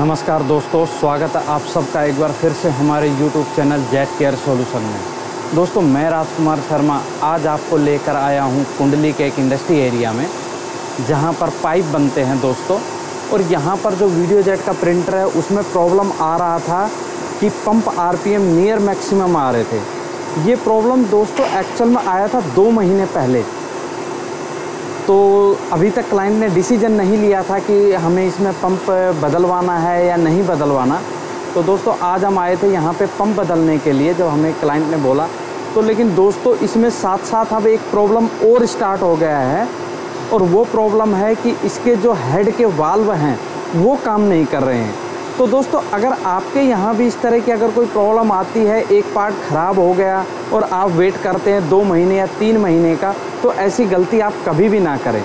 नमस्कार दोस्तों, स्वागत है आप सबका एक बार फिर से हमारे YouTube channel Jet Care Solution में। दोस्तों, मैं राजकुमार शर्मा आज आपको लेकर आया हूँ कुंडली के एक इंडस्ट्री एरिया में, जहाँ पर पाइप बनते हैं दोस्तों। और यहाँ पर जो वीडियो जेट का प्रिंटर है, उसमें प्रॉब्लम आ रहा था कि पंप आरपीएम नियर मैक्सिमम आ रहे थे। ये प्रॉब्लम दोस्तों एक्चुअल में आया था दो महीने पहले। तो अभी तक क्लाइंट ने डिसीज़न नहीं लिया था कि हमें इसमें पंप बदलवाना है या नहीं बदलवाना। तो दोस्तों, आज हम आए थे यहाँ पे पंप बदलने के लिए, जब हमें क्लाइंट ने बोला। तो लेकिन दोस्तों, इसमें साथ साथ अब एक प्रॉब्लम और स्टार्ट हो गया है। और वो प्रॉब्लम है कि इसके जो हेड के वाल्व हैं, वो काम नहीं कर रहे हैं। तो दोस्तों, अगर आपके यहाँ भी इस तरह की अगर कोई प्रॉब्लम आती है, एक पार्ट ख़राब हो गया और आप वेट करते हैं दो महीने या तीन महीने का तो ऐसी गलती आप कभी भी ना करें।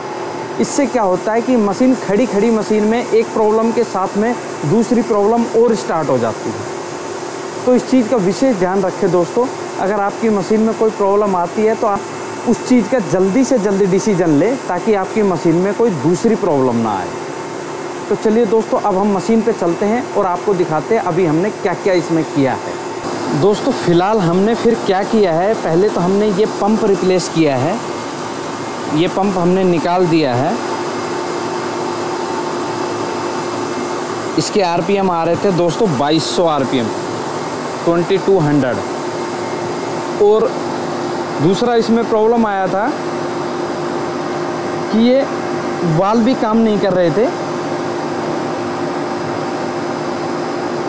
इससे क्या होता है कि मशीन खड़ी खड़ी मशीन में एक प्रॉब्लम के साथ में दूसरी प्रॉब्लम और स्टार्ट हो जाती है। तो इस चीज़ का विशेष ध्यान रखें दोस्तों, अगर आपकी मशीन में कोई प्रॉब्लम आती है तो आप उस चीज़ का जल्दी से जल्दी डिसीज़न लें, ताकि आपकी मशीन में कोई दूसरी प्रॉब्लम ना आए। तो चलिए दोस्तों, अब हम मशीन पे चलते हैं और आपको दिखाते हैं अभी हमने क्या क्या इसमें किया है। दोस्तों, फ़िलहाल हमने फिर क्या किया है? पहले तो हमने ये पंप रिप्लेस किया है। ये पंप हमने निकाल दिया है। इसके आरपीएम आ रहे थे दोस्तों 2200 आरपीएम 2200 और दूसरा इसमें प्रॉब्लम आया था कि ये वाल भी काम नहीं कर रहे थे।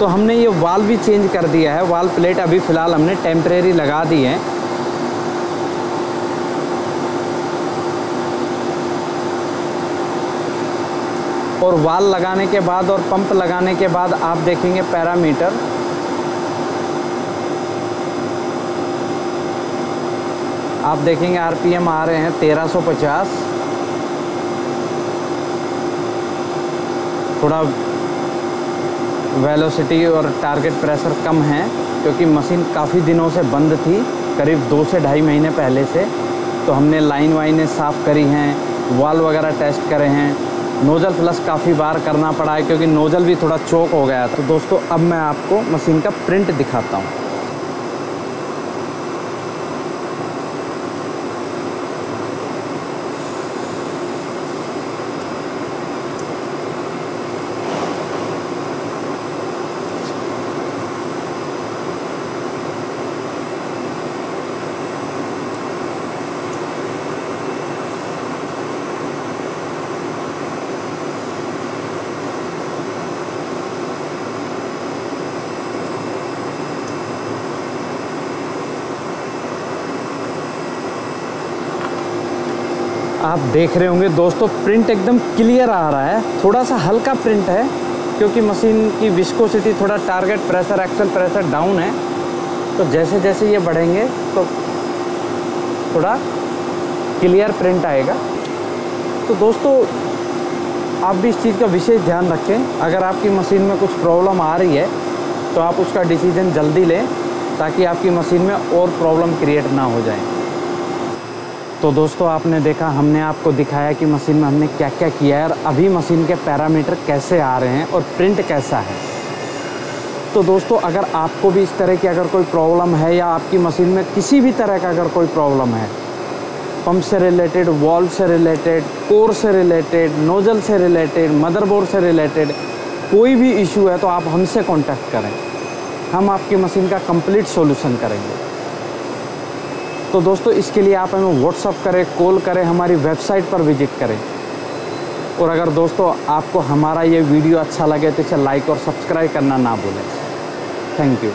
तो हमने ये वाल भी चेंज कर दिया है। वाल प्लेट अभी फ़िलहाल हमने टेम्परेरी लगा दी है। और वाल लगाने के बाद और पंप लगाने के बाद आप देखेंगे पैरामीटर आप देखेंगे आरपीएम आ रहे हैं 1350 थोड़ा वेलोसिटी और टारगेट प्रेशर कम है, क्योंकि मशीन काफ़ी दिनों से बंद थी, करीब दो से ढाई महीने पहले से। तो हमने लाइन वाइनें साफ़ करी हैं वाल वगैरह टेस्ट करे हैं। नोज़ल प्लस काफ़ी बार करना पड़ा है, क्योंकि नोज़ल भी थोड़ा चौक हो गया था। तो दोस्तों, अब मैं आपको मशीन का प्रिंट दिखाता हूँ। आप देख रहे होंगे। दोस्तों प्रिंट एकदम क्लियर आ रहा है। थोड़ा सा हल्का प्रिंट है, क्योंकि मशीन की विस्कोसिटी थोड़ा target pressure axle pressure down है। तो जैसे जैसे ये बढ़ेंगे तो थोड़ा क्लियर प्रिंट आएगा। तो दोस्तों, आप भी इस चीज़ का विशेष ध्यान रखें। अगर आपकी मशीन में कुछ प्रॉब्लम आ रही है तो आप उसका डिसीज़न जल्दी लें, ताकि आपकी मशीन में और प्रॉब्लम क्रिएट ना हो जाए। तो दोस्तों, आपने देखा, हमने आपको दिखाया कि मशीन में हमने क्या क्या किया है और अभी मशीन के पैरामीटर कैसे आ रहे हैं और प्रिंट कैसा है। तो दोस्तों, अगर आपको भी इस तरह की अगर कोई प्रॉब्लम है या आपकी मशीन में किसी भी तरह का अगर कोई प्रॉब्लम है, पंप से रिलेटेड वॉल से रिलेटेड, कोर से रिलेटेड, नोजल से रिलेटेड, मदरबोर्ड से रिलेटेड कोई भी इशू है तो आप हमसे कांटेक्ट करें। हम आपकी मशीन का कंप्लीट सॉल्यूशन करेंगे। तो दोस्तों, इसके लिए आप हमें व्हाट्सअप करें कॉल करें, हमारी वेबसाइट पर विज़िट करें। और अगर दोस्तों, आपको हमारा ये वीडियो अच्छा लगे तो इसे लाइक और सब्सक्राइब करना ना भूलें। Thank you